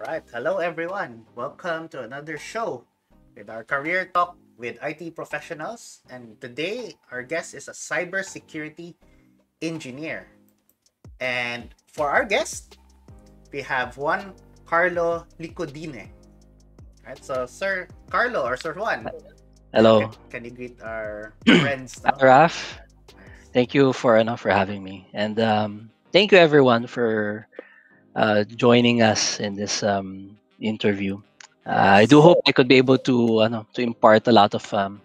Right. Hello, everyone. Welcome to another show with our career talk with IT professionals. And today, our guest is a cybersecurity engineer. And for our guest, we have Juan Karlo Licudine. Right. So, Sir Karlo or Sir Juan. Hello. Can, can you greet our friends now? Raf, thank you for enough for having me, and um, thank you everyone for uh, joining us in this um, interview. Uh, I do hope I could be able to uh, to impart a lot of um,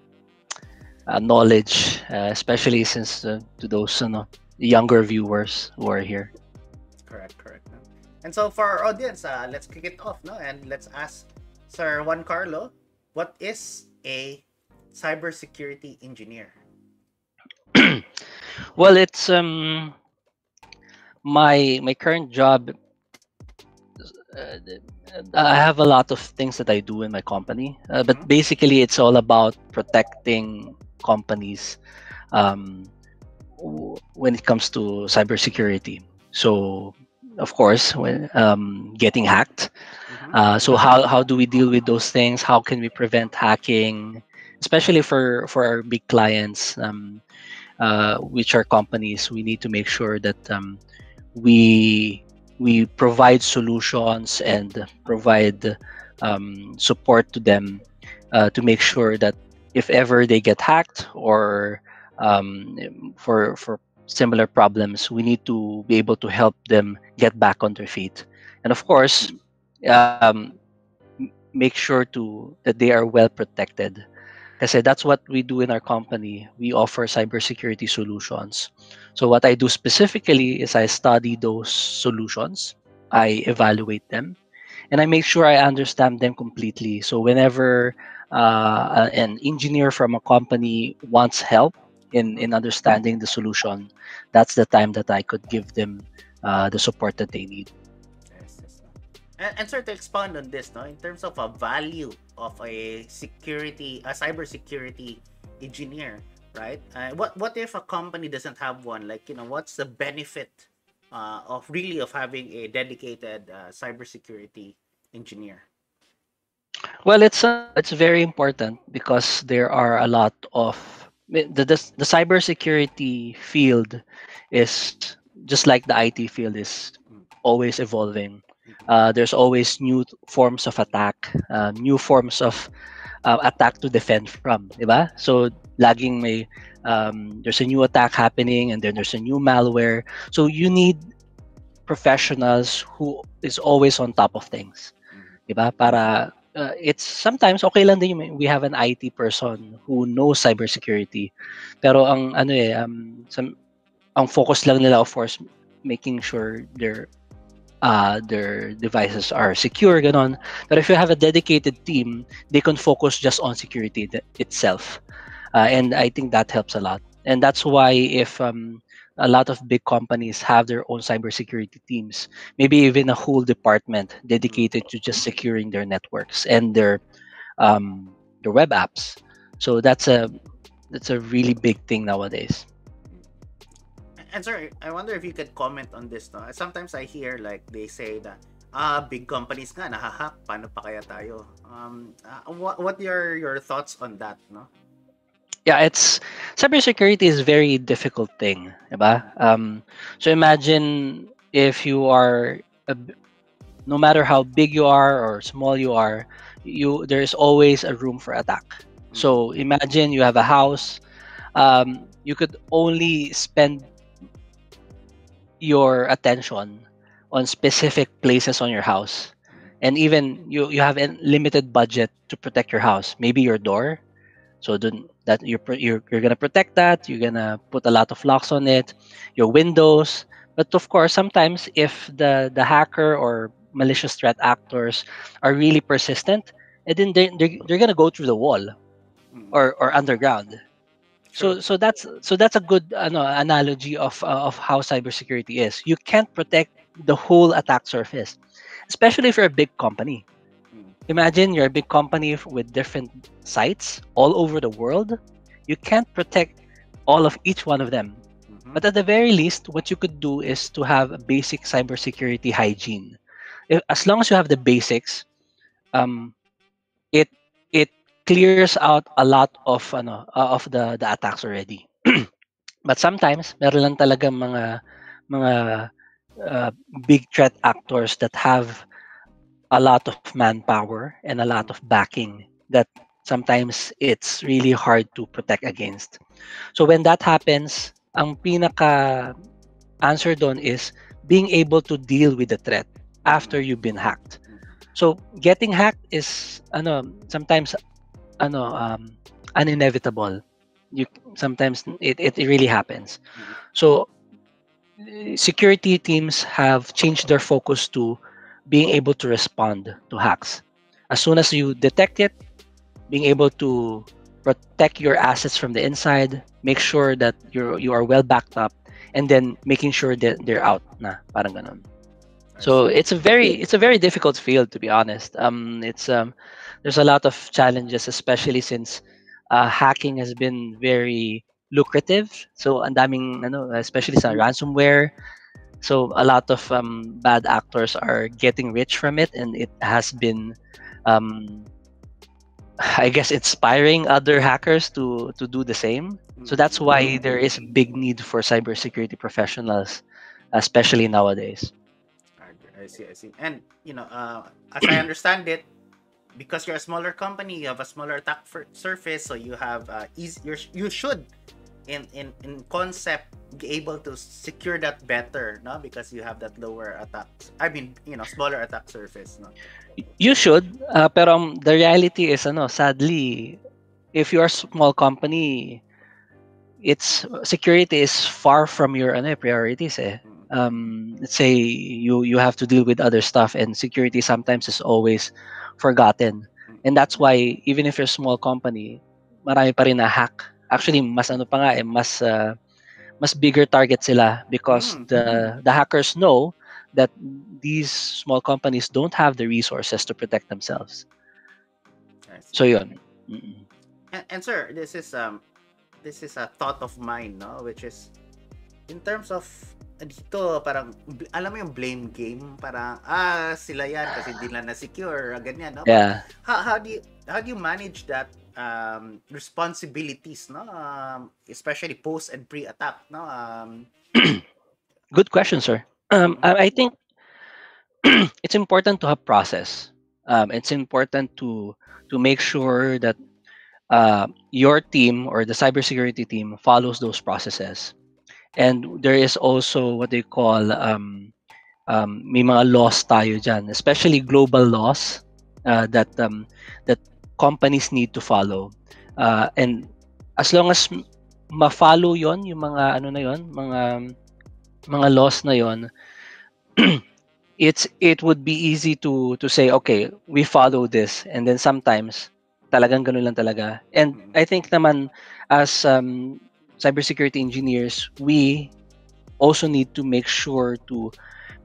uh, knowledge, uh, especially since uh, to those younger viewers who are here. Correct, correct. And so for our audience, uh, let's kick it off, no? And let's ask Sir Juan Karlo, what is a cybersecurity engineer? well, it's um my my current job. Uh, I have a lot of things that I do in my company, uh, but Mhm. basically, it's all about protecting companies um, when it comes to cybersecurity. So, of course, when um, getting hacked, Mhm. uh, so how, how do we deal with those things? How can we prevent hacking, especially for, for our big clients, um, uh, which are companies? We need to make sure that um, we we provide solutions and provide um, support to them uh, to make sure that if ever they get hacked or um, for for similar problems, we need to be able to help them get back on their feet. And of course, um, make sure to that they are well protected. Because that's what we do in our company. We offer cybersecurity solutions. So what I do specifically is I study those solutions, I evaluate them, and I make sure I understand them completely. So whenever uh, an engineer from a company wants help in in understanding the solution, that's the time that I could give them uh, the support that they need. And, and sir, to expand on this, no, in terms of a value of a security, a cybersecurity engineer, right? Uh, what what if a company doesn't have one? Like, you know, what's the benefit uh, of really of having a dedicated uh, cybersecurity engineer? Well, it's uh, it's very important because there are a lot of the the, the cybersecurity field is just like the IT field is always evolving. Uh, there's always new forms of attack, uh, new forms of uh, attack to defend from, di ba? So laging may um, there's a new attack happening and then there's a new malware. So you need professionals who is always on top of things. Di ba? Para uh, it's sometimes okay lang din we have an IT person who knows cybersecurity. Pero ang ano eh um some, ang focus lang nila of course making sure their uh, their devices are secure ganon. But if you have a dedicated team, they can focus just on security itself. Uh, and I think that helps a lot. And that's why if um, a lot of big companies have their own cybersecurity teams, maybe even a whole department dedicated to just securing their networks and their um, their web apps. So that's a that's a really big thing nowadays. And sir, I wonder if you could comment on this. No? Sometimes I hear like they say that ah big companies nga nahahack paano pa kaya tayo um uh, what what are your thoughts on that no yeah it's cybersecurity is a very difficult thing diba? um so imagine if you are a, no matter how big you are or small you are you there's always a room for attack so imagine you have a house um you could only spend your attention on specific places on your house. And even you you have a limited budget to protect your house. Maybe your door. So then that you're you're, you're gonna protect that. You're gonna put a lot of locks on it. Your windows. But of course sometimes if the the hacker or malicious threat actors are really persistent and then they, they're, they're gonna go through the wall Mm. or or underground. So so that's so that's a good ano, analogy of uh, of how cybersecurity is. You can't protect the whole attack surface especially if you're a big company. Mm. imagine you're a big company with different sites all over the world. You can't protect all of each one of them. Mhm. but at the very least what you could do is to have a basic cybersecurity hygiene. If, as long as you have the basics, um, it clears out a lot of ano uh, of the the attacks already. but sometimes meron lang talaga mga mga uh, big threat actors that have a lot of manpower and a lot of backing that sometimes it's really hard to protect against. So when that happens, ang pinaka answer doon is being able to deal with the threat after you've been hacked. So getting hacked is ano sometimes ano um uninevitable. You sometimes it, it really happens. So security teams have changed their focus to being able to respond to hacks. As soon as you detect it, being able to protect your assets from the inside, make sure that you're you are well backed up, and then making sure that they're out na parang ganun. So it's a very it's a very difficult field to be honest. Um, it's um, there's a lot of challenges, especially since uh, hacking has been very lucrative. So ang daming ano, especially sa ransomware. So a lot of um, bad actors are getting rich from it, and it has been, um, I guess, inspiring other hackers to to do the same. So that's why there is a big need for cybersecurity professionals, especially nowadays. See, I see. And you know, uh, as I understand it, because you're a smaller company, you have a smaller attack surface, so you have uh, easy. You should, in in in concept, be able to secure that better, no? Because you have that lower attack. I mean, you know, smaller attack surface, no? You should, uh, pero um, the reality is, ano, sadly, if you're a small company, it's security is far from your ano, priorities, eh. Um, let's say you you have to deal with other stuff and security sometimes is always forgotten. And that's why even if you're a small company marami pa rin na hack. Actually mas ano pa nga eh mas uh, mas bigger target sila because mm. the the hackers know that these small companies don't have the resources to protect themselves. So yun. And, and sir this is um this is a thought of mine no? Which is in terms of dito parang alam mo yung blame game? Para ah sila yan kasi hindi na secure ganyan no? Yeah. How, how do you how do you manage that um responsibilities no? Um, especially post and pre attack no? Um good question sir. Um i think it's important to have process. Um it's important to to make sure that uh, your team or the cybersecurity team follows those processes and there is also what they call um, um, may mga laws tayo dyan, especially global laws uh, that um, that companies need to follow. Uh, and as long as ma-follow yon yung mga ano na yon mga mga laws na yon it's it would be easy to to say okay we follow this. And then sometimes talagang ganun lang talaga. And i think naman as um, cybersecurity engineers, we also need to make sure to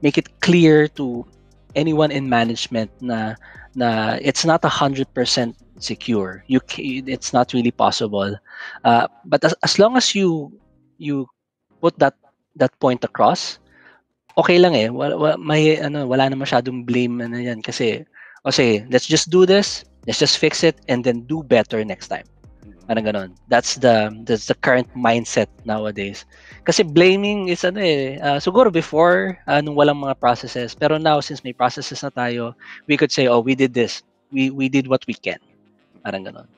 make it clear to anyone in management na na it's not a hundred percent secure. You it's not really possible. Uh, but as, as long as you you put that that point across, okay lang eh. Wala, wala, may ano wala na masyadong blame na yan kasi okay, let's just do this, let's just fix it and then do better next time. Parang ganon. That's the that's the current mindset nowadays. Kasi blaming is ano eh, uh, siguro before uh, nung walang mga processes, pero now since may processes na tayo, we could say, oh, we did this. We we did what we can. Parang ganon.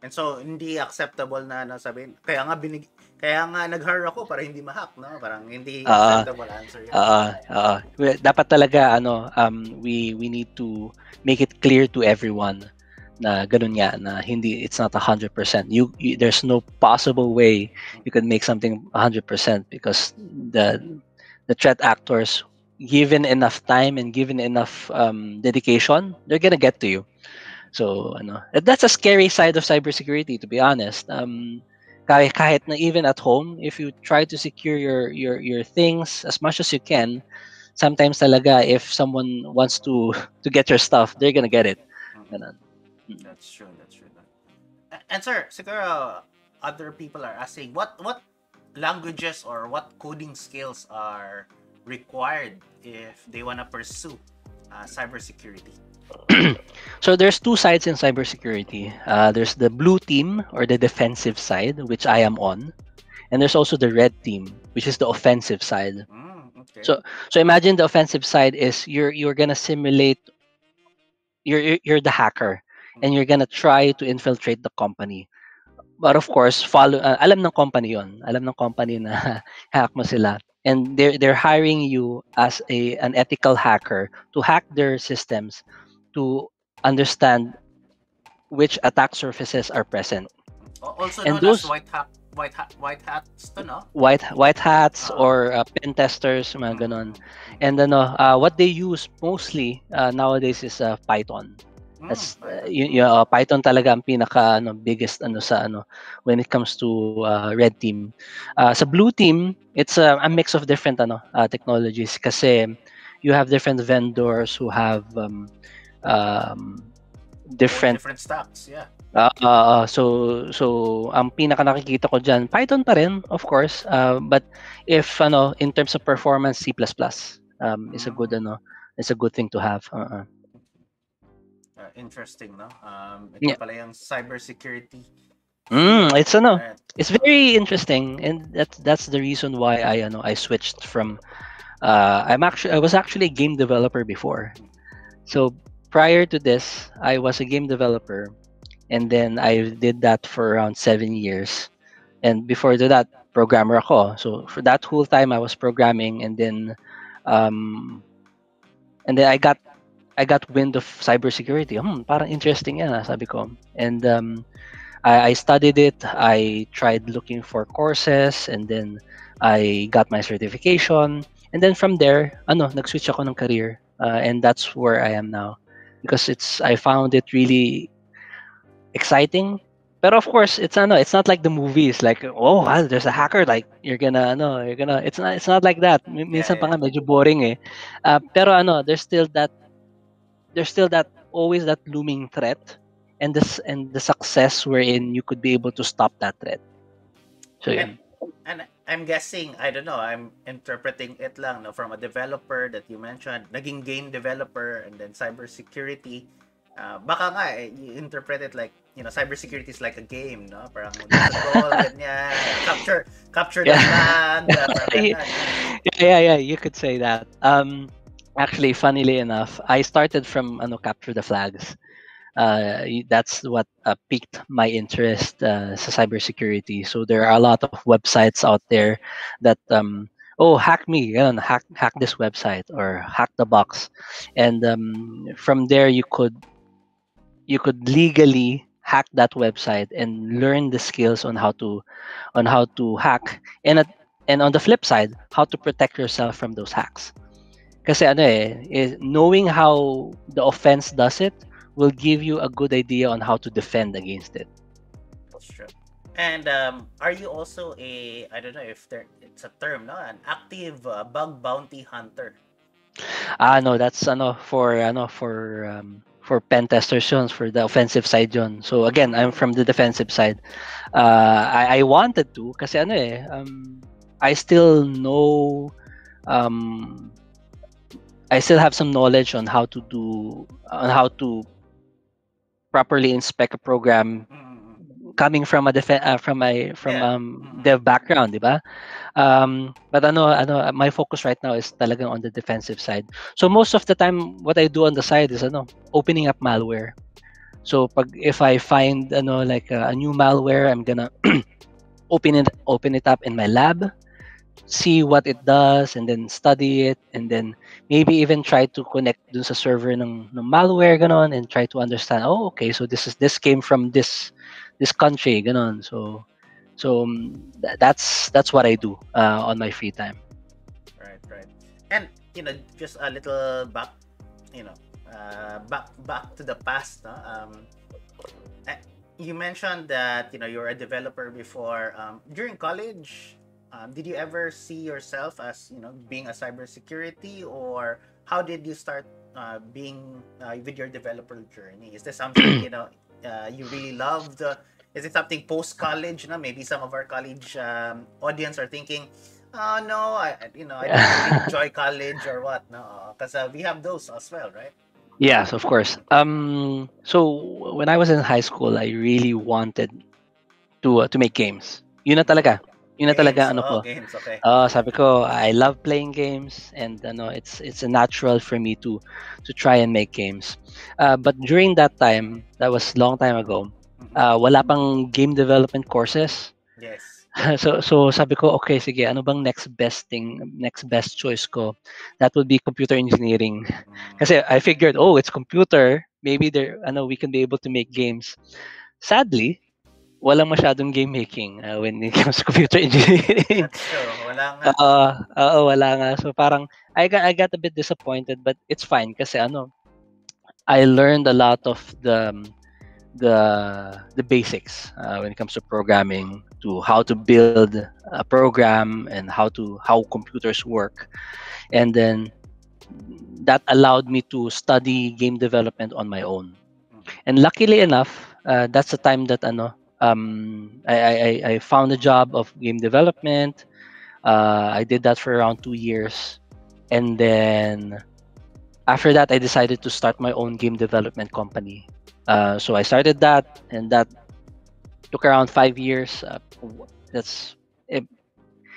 And so hindi acceptable na na sabihin, kaya nga binig kaya nga nag-hire ako para hindi ma-hack, no? Parang hindi uh, acceptable answer. Oo, uh, uh, dapat talaga ano, um we we need to make it clear to everyone na ganun nga na hindi it's not 100%. You, you there's no possible way you can make something 100% because the the threat actors given enough time and given enough um, dedication, they're gonna get to you. So, ano, that's a scary side of cybersecurity, to be honest. Um, kahit, na even at home, if you try to secure your your your things as much as you can, sometimes talaga if someone wants to to get your stuff, they're gonna get it. Ganun. That's true. That's true. And sir, siguro other people are asking what what languages or what coding skills are required if they wanna pursue uh, cybersecurity? so there's two sides in cybersecurity. Uh, there's the blue team or the defensive side, which I am on, and there's also the red team, which is the offensive side. Mm, okay. So so imagine the offensive side is you're you're gonna simulate. You're, you're the hacker, and you're gonna try to infiltrate the company. But of course, follow. Uh, alam ng company yon. Alam ng company na hack mo sila, and they're they're hiring you as a an ethical hacker to hack their systems, to understand which attack surfaces are present. Also and known those- as white hat, white hat, white hats to no? White white hats Ah. or uh, pen testers, mga ganon. And ano, uh, what they use mostly uh, nowadays is uh, Python. Mm, That's uh, Python. y- y- uh, Python talaga ang pinaka ano, biggest ano sa ano when it comes to uh, red team. Uh, sa blue team, it's a, a mix of different ano uh, technologies kasi you have different vendors who have um, um, different different stocks, yeah. Uh, uh, so so ang pinaka nakikita ko diyan Python pa rin of course uh, but if ano in terms of performance C++ um is a good ano is a good thing to have uh Uh, interesting, no? Um, ito Yeah. pala yung cybersecurity. mm, it's ano Right. it's very interesting and that's that's the reason why I ano I switched from uh I'm actually I was actually a game developer before so prior to this I was a game developer and then I did that for around seven years and before to that programmer ako so for that whole time I was programming and then um and then I got I got wind of cybersecurity. Hmm parang interesting yan ah, sabi ko. And um I, I studied it. I tried looking for courses and then I got my certification. And then from there ano nag-switch ako ng career uh, and that's where I am now. Because it's I found it really exciting. But of course it's ano it's not like the movies like oh there's a hacker like you're gonna ano you're gonna it's not it's not like that. Min- minsan Yeah, pa nga medyo boring eh. Uh, pero ano there's still that there's still that always that looming threat and this and the success wherein you could be able to stop that threat so yeah And I'm guessing, I don't know, I'm interpreting it lang no, from a developer that you mentioned, naging game developer and then cybersecurity. Uh, baka nga, eh, you interpret it like, you know, cybersecurity is like a game, no? Parang goal, ganyan, capture, capture the Yeah. flag, uh, parang yeah, yeah, yeah, you could say that. Um, actually, funnily enough, I started from ano, capture the flags. Uh, that's what uh, piqued my interest uh, sa cybersecurity. So there are a lot of websites out there that um, oh hack me, hack hack this website or hack the box, and um, from there you could you could legally hack that website and learn the skills on how to on how to hack and at and on the flip side, how to protect yourself from those hacks. Kasi ano eh, is knowing how the offense does it will give you a good idea on how to defend against it. That's true. And um, are you also a, I don't know if there, it's a term, no? An active uh, bug bounty hunter. Ah no, that's ano for ano for um, for pen testers yun, for the offensive side yun. So again, I'm from the defensive side. Uh, I, I wanted to kasi ano eh, um, I still know um, I still have some knowledge on how to do on how to properly inspect a program Mm, coming from a def- uh, from my from Yeah. um Mhm. dev background, di ba? Um, but ano ano my focus right now is talagang on the defensive side. So most of the time what I do on the side is ano, opening up malware. So pag if I find ano like a, a new malware, I'm gonna open it open it up in my lab, see what it does and then study it and then maybe even try to connect dun sa server ng, ng malware ganon and try to understand oh okay so this is this came from this this country ganon so so um, that's that's what I do uh, on my free time Right, right. And you know, just a little back, you know, uh, back back to the past. No? Um, eh, you mentioned that you know you're a developer before. Um, during college, um, did you ever see yourself as you know being a cybersecurity, or how did you start uh, being uh, with your developer journey? Is this something you know uh, you really loved? Uh, is it something post college? No, maybe some of our college um, audience are thinking Uh, no, I, I- you know, I didn't really enjoy college or what, no. Because uh, we have those as well, right? Yes, of course. Um, so when I was in high school, I really wanted to uh, to make games. Yun na talaga. Yun na talaga Games, ano oh, ko. games, okay. Ah, sabi ko, I love playing games and ano, it's it's a natural for me to to try and make games. Uh, but during that time, that was long time ago. Mhm. Uh, wala pang game development courses. yes. so so sabi ko, okay, sige, ano bang next best thing, next best choice ko? That would be computer engineering. Mm, Kasi I figured, oh, it's computer. Maybe there, ano, we can be able to make games. Sadly, walang masyadong game making uh, when it comes to computer engineering. That's true. Wala nga. Oo, oo, wala nga. So parang I got I got a bit disappointed but it's fine kasi ano I learned a lot of the the the basics uh, when it comes to programming to how to build a program and how to how computers work and then that allowed me to study game development on my own and luckily enough uh, that's the time that ano um I, I I- found a job of game development uh, I did that for around two years, and then after that, I decided to start my own game development company. Uh, so I started that, and that took around five years. Uh, that's it,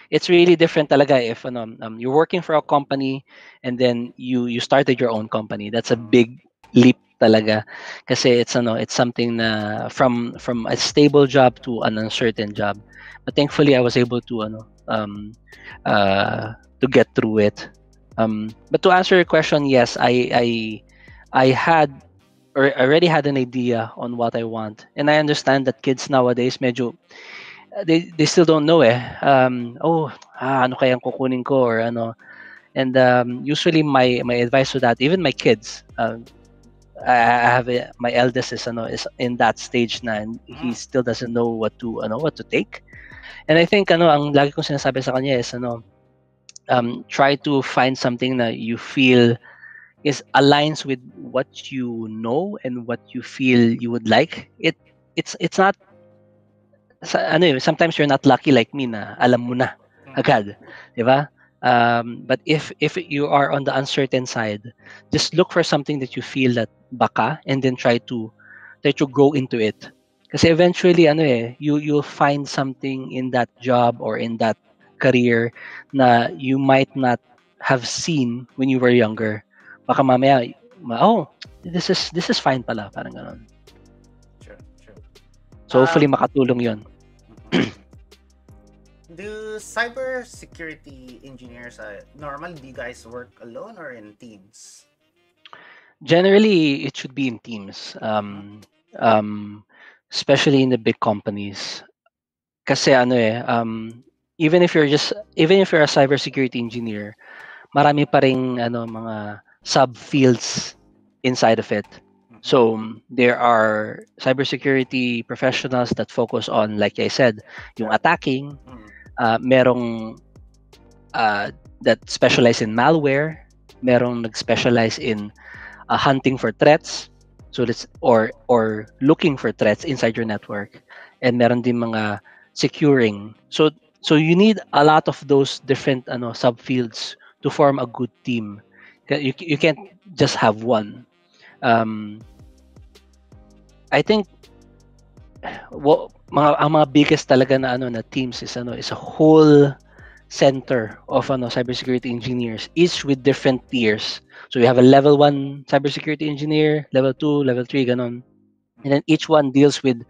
it's really different talaga if ano, um, you're working for a company and then you you started your own company. That's a big leap talaga kasi it's ano it's something na from from a stable job to an uncertain job. But thankfully I was able to ano um uh to get through it. Um but to answer your question, yes, I I I had or already had an idea on what I want. And I understand that kids nowadays medyo uh, they they still don't know eh. Um oh, ah, ano kayang kukunin ko or ano. And um, usually my my advice to that, even my kids, um, I have a, my eldest is ano is in that stage na and he Mm. still doesn't know what to ano what to take. And I think ano ang lagi kong sinasabi sa kanya is ano um try to find something that you feel is aligns with what you know and what you feel you would like. It it's it's not sa, ano sometimes you're not lucky like me na alam mo na Mm. agad, 'di ba? Um, but if if you are on the uncertain side, just look for something that you feel that baka and then try to try to grow into it. Because eventually ano eh, you you'll find something in that job or in that career na you might not have seen when you were younger. Baka mamaya ma- oh, this is this is fine pala, parang ganun. True, true. So hopefully Um, makatulong 'yon. Do cyber security engineers uh, normally do you guys work alone or in teams? Generally, it should be in teams, um, um, especially in the big companies. Kasi ano eh, um, even if you're just even if you're a cybersecurity engineer, marami pa ring ano mga subfields inside of it. Mhm. So um, there are cybersecurity professionals that focus on, like I said, yung attacking. Mm. Uh, merong uh, that specialize in malware. Merong nag-specialize in uh, hunting for threats. So let's or or looking for threats inside your network. And meron din mga securing. So so you need a lot of those different ano subfields to form a good team. You, you can't just have one. Um, I think wa- mga ang mga biggest talaga na ano na teams is ano is a whole center of ano cybersecurity engineers each with different tiers. So you have a level 1 cybersecurity engineer, level 2, level 3 ganon. And then each one deals with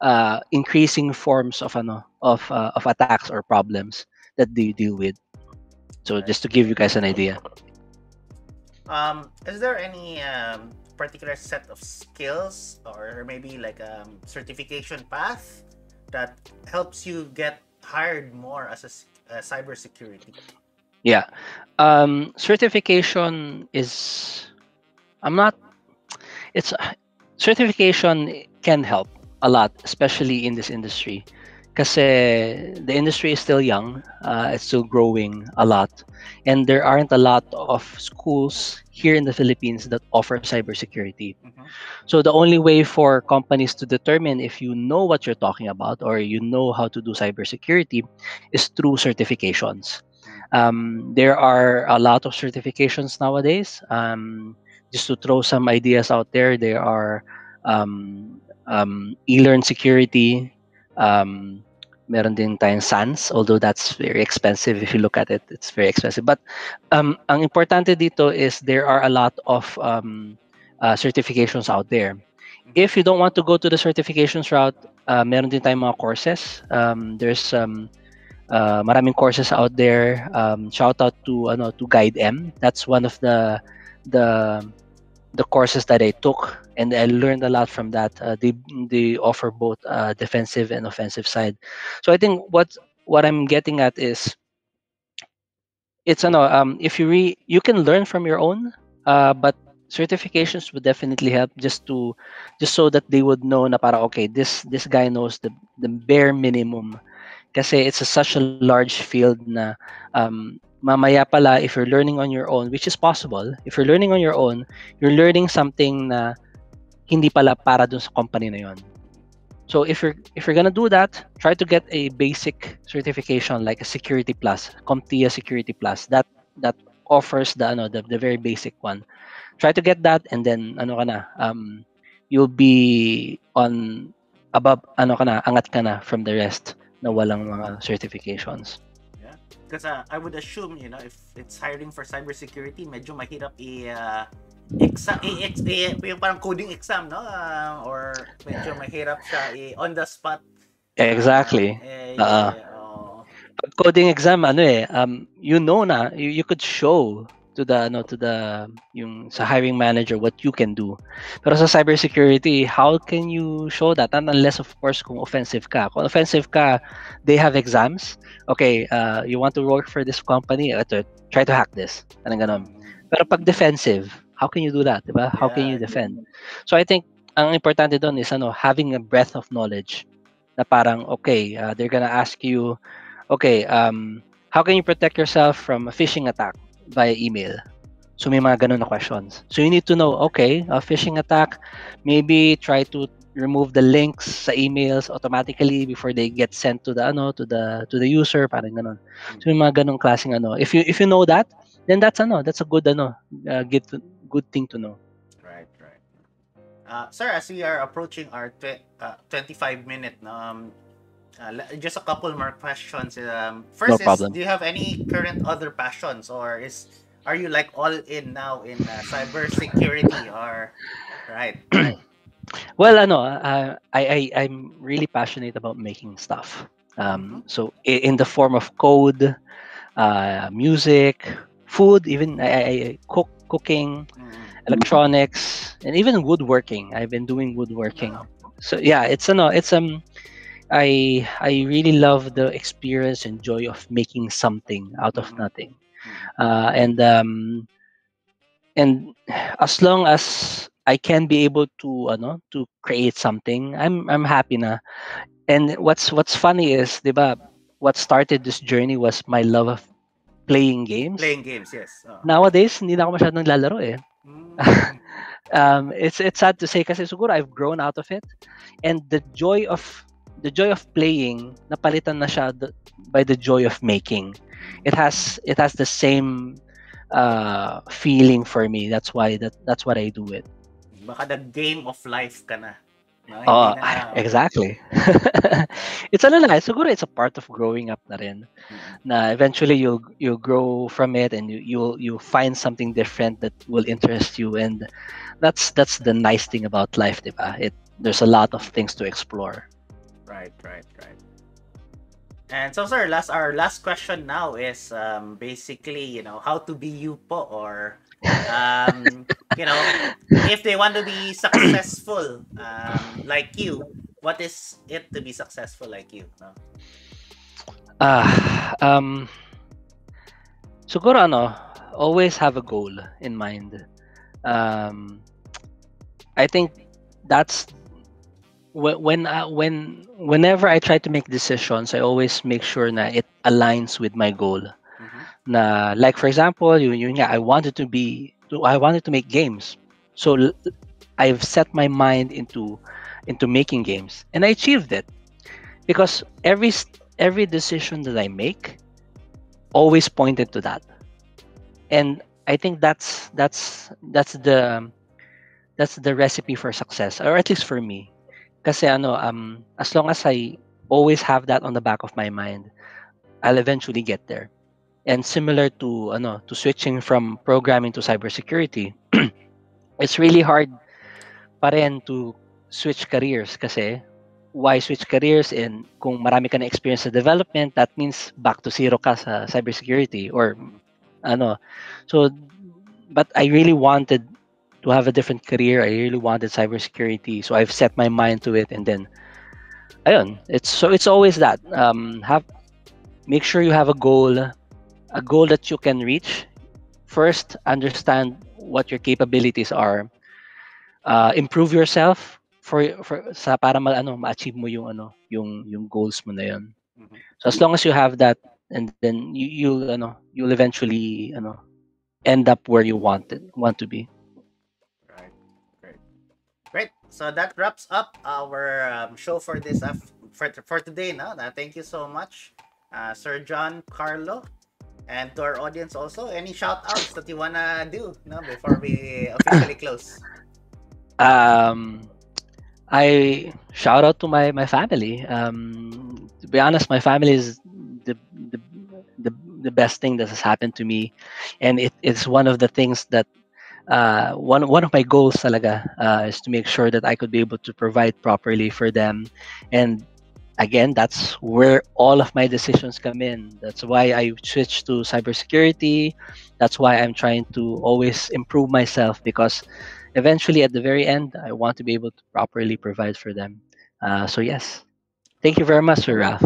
uh, increasing forms of ano of uh, of attacks or problems that they deal with. So just to give you guys an idea. Um, is there any um, particular set of skills or maybe like a um, certification path that helps you get hired more as a, a cybersecurity? Yeah. Um, certification is, I'm not, it's, certification can help a lot, especially in this industry. Kasi the industry is still young, uh, it's still growing a lot, and there aren't a lot of schools here in the Philippines that offer cybersecurity. Mhm. So the only way for companies to determine if you know what you're talking about or you know how to do cybersecurity is through certifications. Um, there are a lot of certifications nowadays. Um, just to throw some ideas out there, there are um, um, eLearnSecurity. Um, meron din tayong SANS, although that's very expensive if you look at it. It's very expensive. But um, ang importante dito is there are a lot of um, uh, certifications out there. If you don't want to go to the certifications route, uh, meron din tayong mga courses. Um, there's um, uh, maraming courses out there. Um, shout out to ano to Guide M. That's one of the the the courses that I took, and I learned a lot from that. Uh, they they offer both uh, defensive and offensive side. So I think what what I'm getting at is it's ano um if you re you can learn from your own, uh, but certifications would definitely help just to just so that they would know na para okay this this guy knows the the bare minimum kasi it's a, such a large field na um, mamaya pala if you're learning on your own which is possible if you're learning on your own you're learning something na hindi pala para dun sa company na yon so if you're if you're gonna do that try to get a basic certification like a security plus CompTIA security plus. That that offers the ano the, the very basic one. Try to get that and then ano ka na um you'll be on above ano ka na angat ka na from the rest na walang mga certifications Because uh, I would assume, you know, if it's hiring for cybersecurity, medyo mahirap i uh, exam, i, ex, i, yung parang coding exam, no? Uh, or medyo mahirap siya i, on the spot. exactly Uh, eh, Oo. oh. Coding exam ano eh um you know na you, you could show to the ano to the yung sa hiring manager what you can do. Pero sa cybersecurity how can you show that? And unless of course kung offensive ka. Kung offensive ka they have exams. Okay uh, you want to work for this company ito, try to hack this. Anong ganon. Pero pag defensive how can you do that diba? How can you Yeah. defend? So i think ang importante doon is ano having a breadth of knowledge na parang okay uh, they're gonna ask you okay um how can you protect yourself from a phishing attack via email. So may mga ganun na questions. So you need to know okay a phishing attack maybe try to remove the links sa emails automatically before they get sent to the ano to the to the user parang ganun. So may mga ganung klaseng ano. If you if you know that then that's ano that's a good ano uh, good good thing to know. Right, right. Uh, sir, as we are approaching our tw- uh, 25 minute, um, uh, just a couple more questions. Um, first is, problem. do you have any current other passions, or is are you like all in now in uh, cybersecurity, or right? Well, ano, uh, I, I I'm really passionate about making stuff. Um, so i- in the form of code, uh, music, food, even I, I, cook cooking, Mm. electronics, and even woodworking. I've been doing woodworking. So yeah, it's ano, it's um, I I really love the experience and joy of making something out of Mhm. nothing, uh, and um, and as long as I can be able to ano to create something, I'm I'm happy na. And what's what's funny is, 'di ba, what started this journey was my love of playing games. Playing games, yes. Oh. Nowadays, hindi na ako masyadong naglalaro eh. Mm. Um, it's it's sad to say kasi siguro I've grown out of it. And the joy of the joy of playing napalitan na siya by the joy of making. It has it has the same uh feeling for me. That's why that that's what I do it. Baka the game of life ka na. No? Oh, na- exactly. it's ano na, siguro it's a part of growing up na rin. Mm. Na eventually you'll you'll grow from it and you you'll you'll find something different that will interest you and that's that's the nice thing about life, 'di ba? It there's a lot of things to explore. Right, right, right. And so, sir, last our last question now is um, basically, you know, how to be you po, or um, you know, if they want to be successful um, like you, what is it to be successful like you? No? Ah, um siguro ano, always have a goal in mind. Um I think that's when uh, when whenever I try to make decisions, I always make sure that it aligns with my goal. Mhm. Na like for example, yun nga, I wanted to be I wanted to make games. So I've set my mind into into making games and I achieved it. Because every every decision that I make always pointed to that. And I think that's that's that's the that's the recipe for success or at least for me. Kasi ano um as long as I always have that on the back of my mind, I'll eventually get there. And similar to ano to switching from programming to cybersecurity, it's really hard pa rin to switch careers kasi why switch careers and kung marami ka na experience sa development, that means back to zero ka sa cybersecurity or ano. So but I really wanted to have a different career. I really wanted cybersecurity. So I've set my mind to it and then ayun, it's so it's always that. Um have make sure you have a goal, a goal that you can reach. First, understand what your capabilities are. Uh, improve yourself for for sa para ma, ano ma-achieve mo yung ano yung yung goals mo na yun. Mhm. So as long as you have that and then you you'll ano you'll eventually ano end up where you want it want to be. Right. Great. Great. So that wraps up our um, show for this af- for for today. No, Uh, thank you so much, uh, Sir John Karlo, and to our audience also. Any shout outs that you wanna do? No, before we officially close. Um, I shout out to my my family. Um, to be honest, my family is the the the, the best thing that has happened to me, and it, it's one of the things that uh, one one of my goals talaga uh, is to make sure that I could be able to provide properly for them, and again, that's where all of my decisions come in. That's why I switched to cybersecurity. That's why I'm trying to always improve myself because eventually at the very end i want to be able to properly provide for them uh, so yes thank you very much sir ralph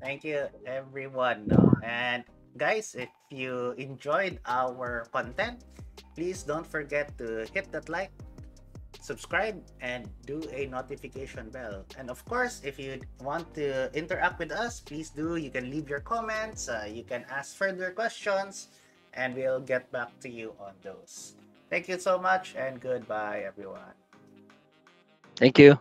Thank you, everyone. And guys, if you enjoyed our content, please don't forget to hit that like, subscribe, and do a notification bell. And of course, if you want to interact with us, please do. You can leave your comments, uh, you can ask further questions, and we'll get back to you on those. Thank you so much, and goodbye, everyone. thank you